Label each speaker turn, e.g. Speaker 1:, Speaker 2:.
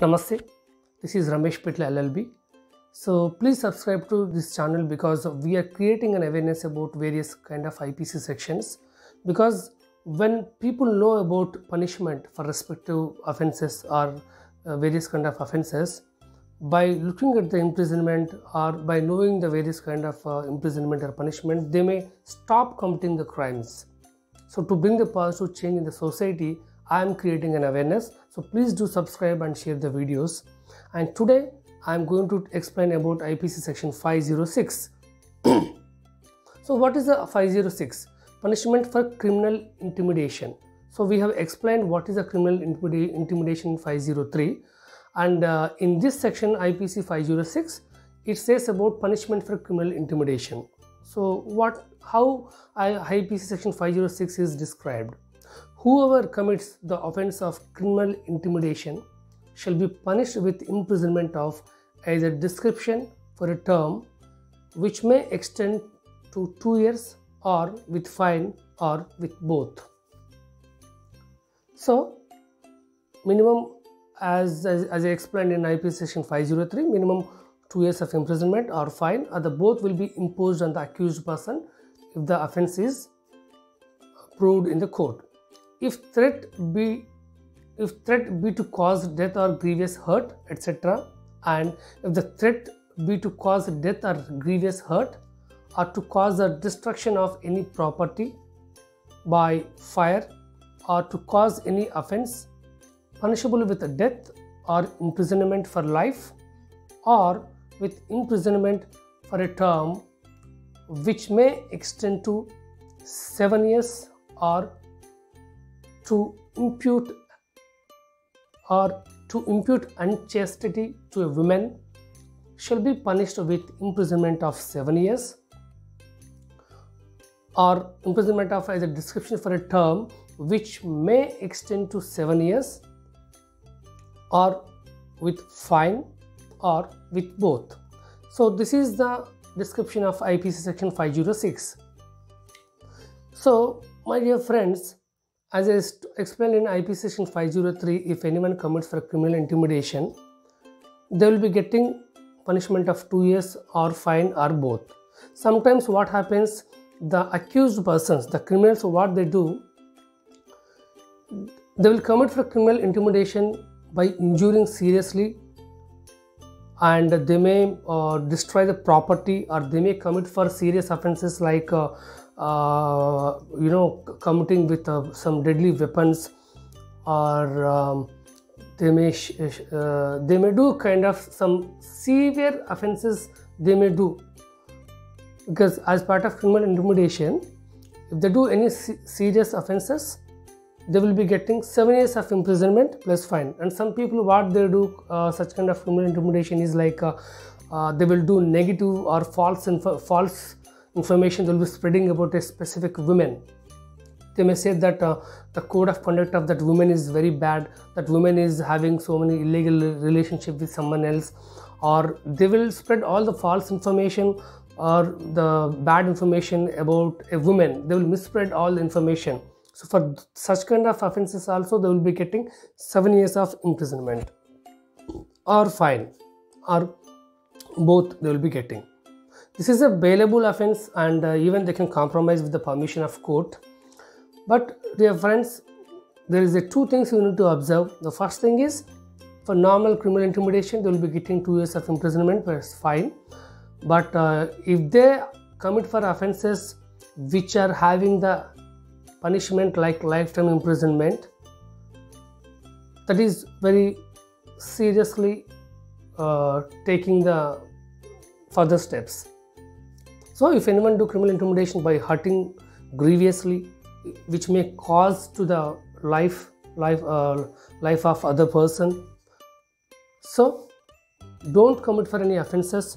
Speaker 1: Namaste, this is Ramesh Pittla LLB. So please subscribe to this channel because we are creating an awareness about various kind of IPC sections. Because when people know about punishment for respective offences or uh, various kind of offences, by looking at the imprisonment or by knowing the various kind of uh, imprisonment or punishment, they may stop committing the crimes. So to bring the positive change in the society, I am creating an awareness. So please do subscribe and share the videos. And today I am going to explain about IPC section 506. so what is the 506? Punishment for criminal intimidation. So we have explained what is a criminal intimida- intimidation 503 and uh, in this section IPC 506 it says about punishment for criminal intimidation. So what how IPC section 506 is described. Whoever commits the offense of criminal intimidation shall be punished with imprisonment of either description for a term which may extend to 2 years or with fine or with both. So minimum as, as, as I explained in IP section 503 minimum 2 years of imprisonment or fine or the both will be imposed on the accused person if the offense is proved in the court. If threat be if threat be to cause death or grievous hurt etc and if the threat be to cause death or grievous hurt or to cause the destruction of any property by fire or to cause any offense punishable with death or imprisonment for life or with imprisonment for a term which may extend to 7 years or to impute or to impute unchastity to a woman shall be punished with imprisonment of 7 years or imprisonment of as a description for a term which may extend to 7 years or with fine or with both. So this is the description of IPC section 506. So my dear friends, as I explained in IP section 503, if anyone commits for criminal intimidation, they will be getting punishment of 2 years or fine or both. Sometimes what happens, the accused persons, the criminals, what they do, they will commit for criminal intimidation by injuring seriously and they may uh, destroy the property or they may commit for serious offenses like uh, you know committing with uh, some deadly weapons or um, they may uh, they may do kind of some severe offenses they may do. Because as part of criminal intimidation if they do any serious offenses they will be getting 7 years of imprisonment plus fine. And some people what they do uh, such kind of criminal intimidation is like uh, uh, they will do negative or false info false information will be spreading about a specific woman. They may say that uh, the code of conduct of that woman is very bad. That woman is having so many illegal relationship with someone else. Or they will spread all the false information or the bad information about a woman. They will misspread all the information. So for such kind of offences also they will be getting 7 years of imprisonment. Or fine. Or both they will be getting. This is a bailable offence and uh, even they can compromise with the permission of court. But dear friends, there is a two things you need to observe. The first thing is for normal criminal intimidation they will be getting 2 years of imprisonment plus fine. But uh, if they commit for offences which are having the punishment like lifetime imprisonment that is very seriously uh, taking the further steps so if anyone do criminal intimidation by hurting grievously which may cause to the life life uh, life of other person. So don't commit for any offenses